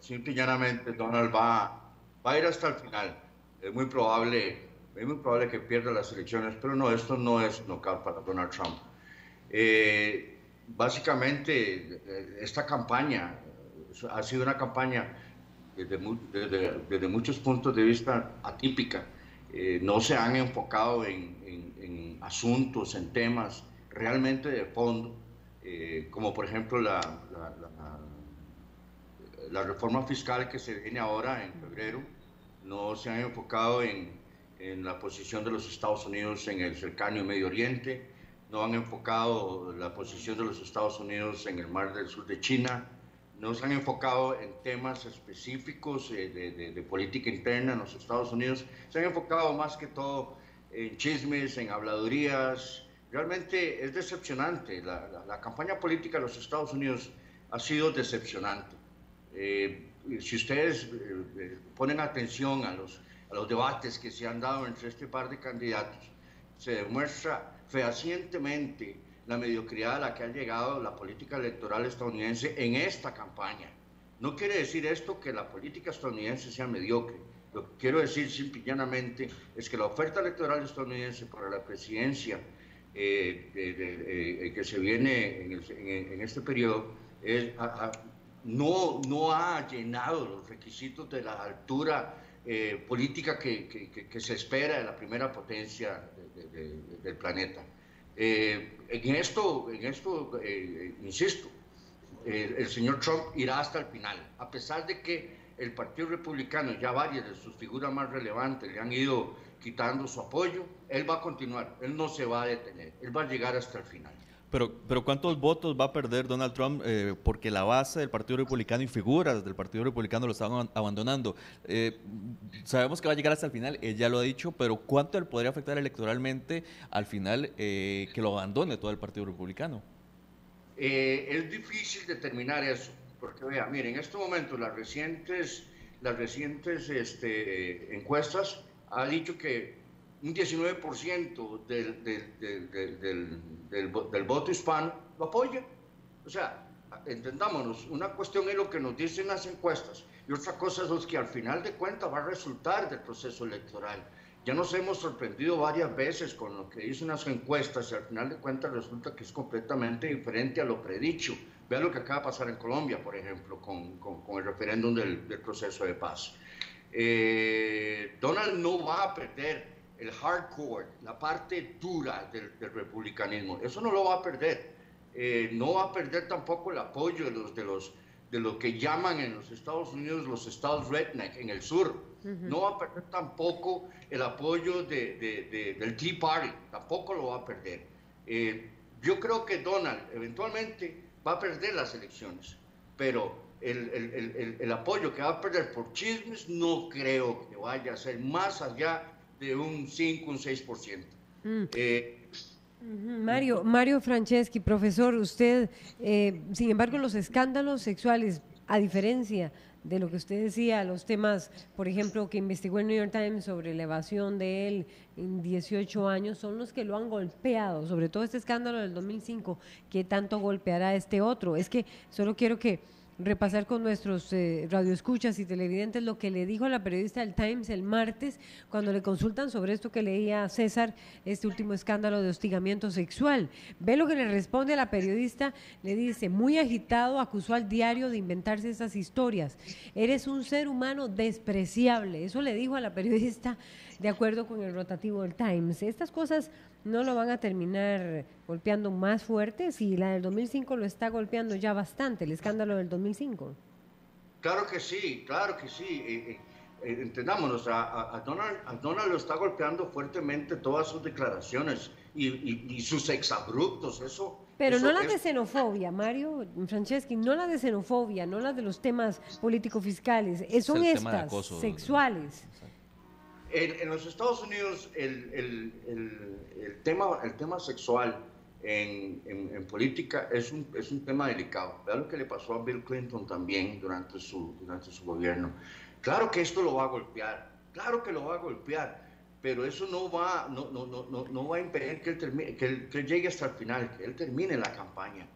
simple y llanamente Donald va, va a ir hasta el final. Es muy probable, es muy probable que pierda las elecciones, pero no, esto no es knockout para Donald Trump. Eh, básicamente, esta campaña ha sido una campaña desde, desde, muchos puntos de vista atípica. Eh, no se han enfocado en, en, asuntos, en temas realmente de fondo, eh, como por ejemplo la, la, la, reforma fiscal que se viene ahora en febrero. No se han enfocado en, en la posición de los Estados Unidos en el cercano Medio Oriente, no han enfocado la posición de los Estados Unidos en el mar del sur de China, no se han enfocado en temas específicos eh, de, política interna en los Estados Unidos, se han enfocado más que todo en chismes, en habladurías. Realmente es decepcionante. La, campaña política de los Estados Unidos ha sido decepcionante. Eh, si ustedes eh, ponen atención a los, a los debates que se han dado entre este par de candidatos, se demuestra fehacientemente la mediocridad a la que ha llegado la política electoral estadounidense en esta campaña. No quiere decir esto que la política estadounidense sea mediocre. Lo que quiero decir simple y llanamente es que la oferta electoral estadounidense para la presidencia eh, eh, que se viene en, este periodo no, no ha llenado los requisitos de la altura eh, política que, se espera de la primera potencia del planeta. Eh, en esto, en esto eh, insisto, el señor Trump irá hasta el final, a pesar de que el Partido Republicano, ya varias de sus figuras más relevantes le han ido quitando su apoyo, él va a continuar, él no se va a detener, él va a llegar hasta el final. Pero, pero ¿cuántos votos va a perder Donald Trump? Eh, porque la base del Partido Republicano y figuras del Partido Republicano lo están abandonando. Eh, sabemos que va a llegar hasta el final, él ya lo ha dicho, pero ¿cuánto él podría afectar electoralmente al final eh, que lo abandone todo el Partido Republicano? es difícil determinar eso, porque vea, miren, en este momento las recientes, las recientes este, encuestas ha dicho que un 19% del, del, voto hispano lo apoya. O sea, entendámonos, una cuestión es lo que nos dicen las encuestas y otra cosa es lo que al final de cuentas va a resultar del proceso electoral. Ya nos hemos sorprendido varias veces con lo que dicen las encuestas y al final de cuentas resulta que es completamente diferente a lo predicho. Vean lo que acaba de pasar en Colombia, por ejemplo, con, con, el referéndum del, proceso de paz. Eh, Donald no va a perder el hardcore, la parte dura del, republicanismo. Eso no lo va a perder. Eh, no va a perder tampoco el apoyo de los, de los de lo que llaman en los Estados Unidos los estados redneck en el sur. No va a perder tampoco el apoyo de, del Tea Party, tampoco lo va a perder. Eh, yo creo que Donald eventualmente va a perder las elecciones, pero el, el, el, apoyo que va a perder por chismes no creo que vaya a ser más allá de un 5, un 6%. Mm. Eh, Mario, Mario Franceschi, profesor, usted, eh, sin embargo, los escándalos sexuales, a diferencia de lo que usted decía, los temas, por ejemplo, que investigó el New York Times sobre la evasión de él en 18 años, son los que lo han golpeado, sobre todo este escándalo del 2005, que tanto golpeará a este otro. Es que solo quiero que repasar con nuestros eh, radioescuchas y televidentes lo que le dijo la periodista del Times el martes cuando le consultan sobre esto que leía César, este último escándalo de hostigamiento sexual. Ve lo que le responde a la periodista, le dice, muy agitado, acusó al diario de inventarse esas historias. Eres un ser humano despreciable. Eso le dijo a la periodista de acuerdo con el rotativo del Times. Estas cosas no lo van a terminar golpeando más fuerte si la del 2005 lo está golpeando ya bastante, el escándalo del 2005. Claro que sí, claro que sí. Eh, eh, eh, entendámonos, a, Donald, lo está golpeando fuertemente todas sus declaraciones y, sus exabruptos, eso... Pero no la de xenofobia, Mario Franceschi, no la de xenofobia, no la de los temas político-fiscales, son estas, sexuales. En, los Estados Unidos el, el, el, tema, el tema sexual en, en, política es un, es un tema delicado. Vea lo que le pasó a Bill Clinton también durante su, durante su gobierno. Claro que esto lo va a golpear, claro que lo va a golpear, pero eso no va, no, no, no, no va a impedir que él, termine, que, él, que él llegue hasta el final, que él termine la campaña.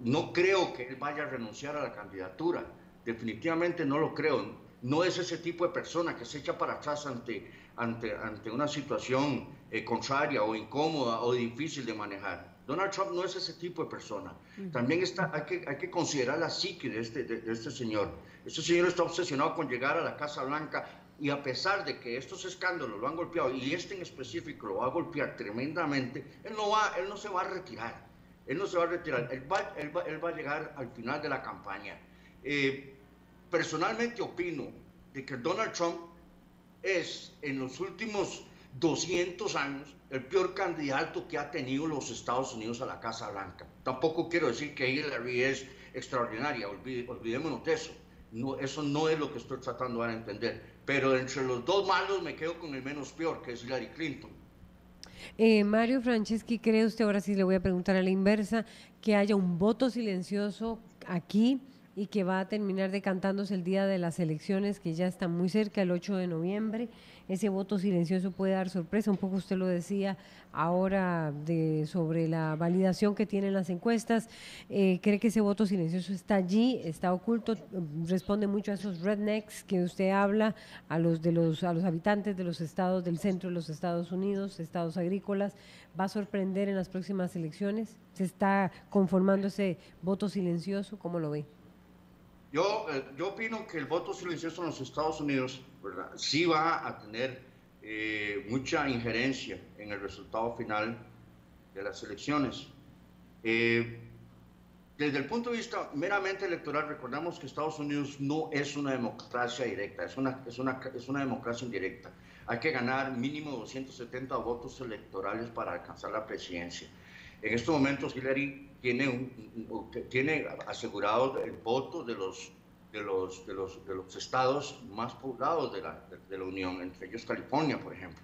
No creo que él vaya a renunciar a la candidatura definitivamente no lo creo. No es ese tipo de persona que se echa para atrás ante, ante, ante una situación eh, contraria o incómoda o difícil de manejar. Donald Trump no es ese tipo de persona. También está, hay, que, hay que considerar la psique de este, de este señor. Este señor está obsesionado con llegar a la Casa Blanca y a pesar de que estos escándalos lo han golpeado y este en específico lo va a golpear tremendamente, él no, va, él no se va a retirar. Él no se va a retirar. Él va, él va, él va a llegar al final de la campaña. Eh, personalmente opino de que Donald Trump es en los últimos 200 años el peor candidato que ha tenido los Estados Unidos a la Casa Blanca. Tampoco quiero decir que Hillary es extraordinaria, olvidémonos de eso. No, eso no es lo que estoy tratando de entender. Pero entre los dos malos me quedo con el menos peor, que es Hillary Clinton. Eh, Mario Franceschi, ¿cree usted, ahora sí le voy a preguntar a la inversa, que haya un voto silencioso aquí y que va a terminar decantándose el día de las elecciones, que ya está muy cerca, el 8 de noviembre? ese voto silencioso puede dar sorpresa. Un poco usted lo decía ahora de, sobre la validación que tienen las encuestas. Eh, ¿Cree que ese voto silencioso está allí, está oculto? Responde mucho a esos rednecks que usted habla, a los, de los, a los habitantes de los estados del centro de los Estados Unidos, estados agrícolas. ¿Va a sorprender en las próximas elecciones? ¿Se está conformando ese voto silencioso? ¿Cómo lo ve? Yo, eh, yo opino que el voto silencioso en los Estados Unidos sí va a tener eh, mucha injerencia en el resultado final de las elecciones. Eh, desde el punto de vista meramente electoral, recordamos que Estados Unidos no es una democracia directa, es una, es una, es una democracia indirecta. Hay que ganar mínimo 270 votos electorales para alcanzar la presidencia. En estos momentos Hillary tiene, un, tiene asegurado el voto de los, de, los, de, los, de los estados más poblados de la, de, la Unión, entre ellos California, por ejemplo,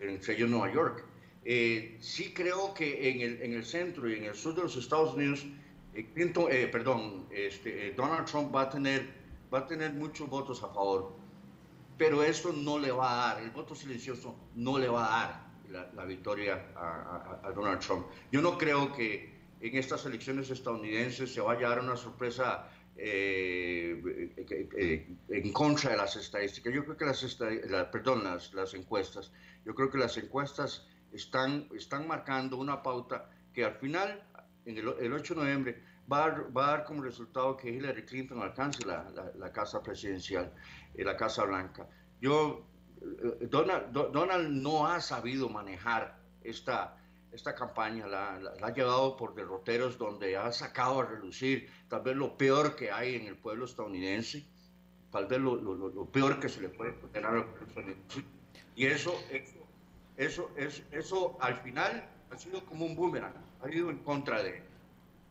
entre ellos Nueva York. Eh, sí creo que en el, en el, centro y en el sur de los Estados Unidos, eh, Clinton, eh, perdón, este, Donald Trump va a, tener, va a tener muchos votos a favor, pero eso no le va a dar, el voto silencioso no le va a dar la, victoria a, Donald Trump. Yo no creo que en estas elecciones estadounidenses se vaya a dar una sorpresa eh, eh, en contra de las estadísticas. Yo creo que las, perdón, las, las, encuestas, yo creo que las encuestas están, están marcando una pauta que al final, en el, 8 de noviembre, va a, va a, dar, como resultado que Hillary Clinton alcance la, la casa presidencial, eh, la Casa Blanca. Yo eh, Donald, Donald no ha sabido manejar esta, esta campaña, la, ha llevado por derroteros donde ha sacado a relucir tal vez lo peor que hay en el pueblo estadounidense, tal vez lo, lo, peor que se le puede condenar al pueblo estadounidense. Y eso, eso, eso, eso, eso al final ha sido como un boomerang, ha ido en contra de él.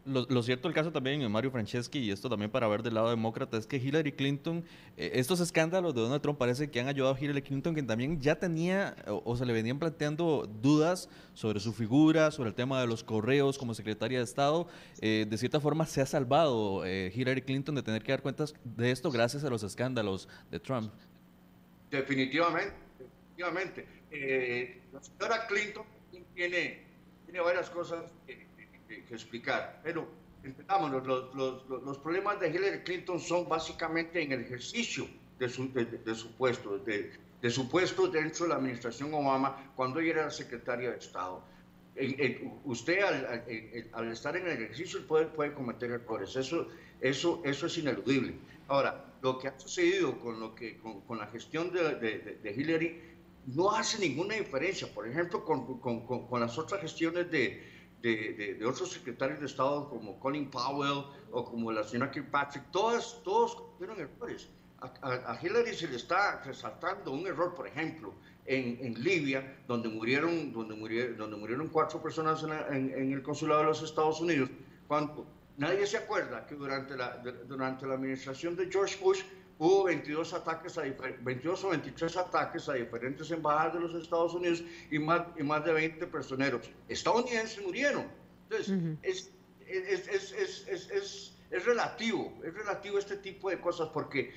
Lo, cierto el caso también, Mario Franceschi, y esto también para ver del lado demócrata, es que Hillary Clinton, eh, estos escándalos de Donald Trump parece que han ayudado a Hillary Clinton, que también ya tenía o, se le venían planteando dudas sobre su figura, sobre el tema de los correos como secretaria de Estado. Eh, de cierta forma se ha salvado eh, Hillary Clinton de tener que dar cuentas de esto gracias a los escándalos de Trump. Definitivamente, definitivamente. la señora Clinton tiene, tiene varias cosas explicar. Pero entendámonos, los, los, los, problemas de Hillary Clinton son básicamente en el ejercicio de su, de, su puesto, de, de, su puesto dentro de la administración Obama cuando ella era secretaria de Estado. usted al, al, estar en el ejercicio del poder puede cometer errores, eso, eso, eso es ineludible. Ahora, lo que ha sucedido con, lo que, con, con la gestión de, de, Hillary no hace ninguna diferencia, por ejemplo, con, con, con las otras gestiones de, de, otros secretarios de Estado como Colin Powell o como la señora Kirkpatrick, todos, todos cometieron errores. A, Hillary se le está resaltando un error, por ejemplo, en, en Libia, donde murieron, donde, murieron, donde murieron cuatro personas en, en, el consulado de los Estados Unidos, cuando nadie se acuerda que durante la, durante la administración de George Bush hubo 22 ataques a 22 o 23 ataques a diferentes embajadas de los Estados Unidos y más, y más de 20 personeros. Estadounidenses murieron. Entonces, es, es, es, es, es, relativo, es relativo este tipo de cosas porque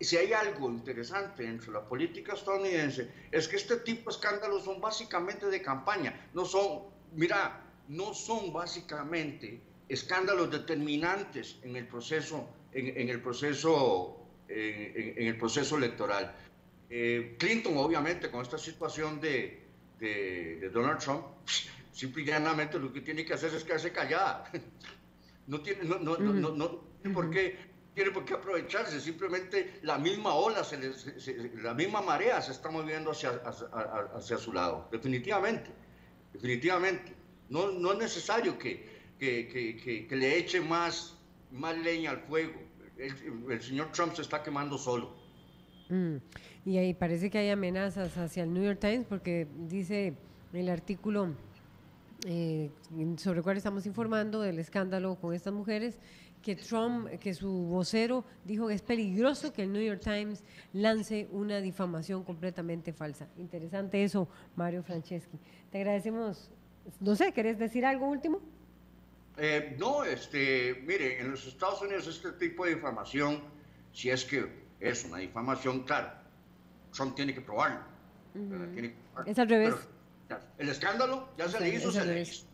si hay algo interesante entre la política estadounidense es que este tipo de escándalos son básicamente de campaña, no son, mira, no son básicamente escándalos determinantes en el proceso en, el proceso, en, el proceso electoral. Eh, Clinton, obviamente, con esta situación de, de, Donald Trump, simple y llanamente lo que tiene que hacer es quedarse callada. No tiene, no, no, no, no, tiene por qué tiene por qué aprovecharse, simplemente la misma ola, la misma marea se está moviendo hacia, hacia, su lado, definitivamente, definitivamente. No, es necesario que, que, que, le eche más, más leña al fuego. El, señor Trump se está quemando solo. Mm. Y ahí parece que hay amenazas hacia el New York Times porque dice el artículo eh, sobre el cual estamos informando del escándalo con estas mujeres, que Trump, que su vocero dijo que es peligroso que el New York Times lance una difamación completamente falsa. Interesante eso, Mario Franceschi. Te agradecemos. No sé, ¿querés decir algo último? Eh, no, este, mire, en los Estados Unidos este tipo de difamación, si es que es una difamación, claro, Trump tiene que probarlo. es al revés. el escándalo ya se le hizo, se le hizo.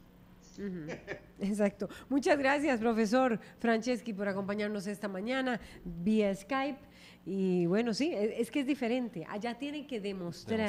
Exacto. Muchas gracias, profesor Franceschi, por acompañarnos esta mañana vía Skype. Y bueno, sí, es que es diferente. Allá tienen que demostrar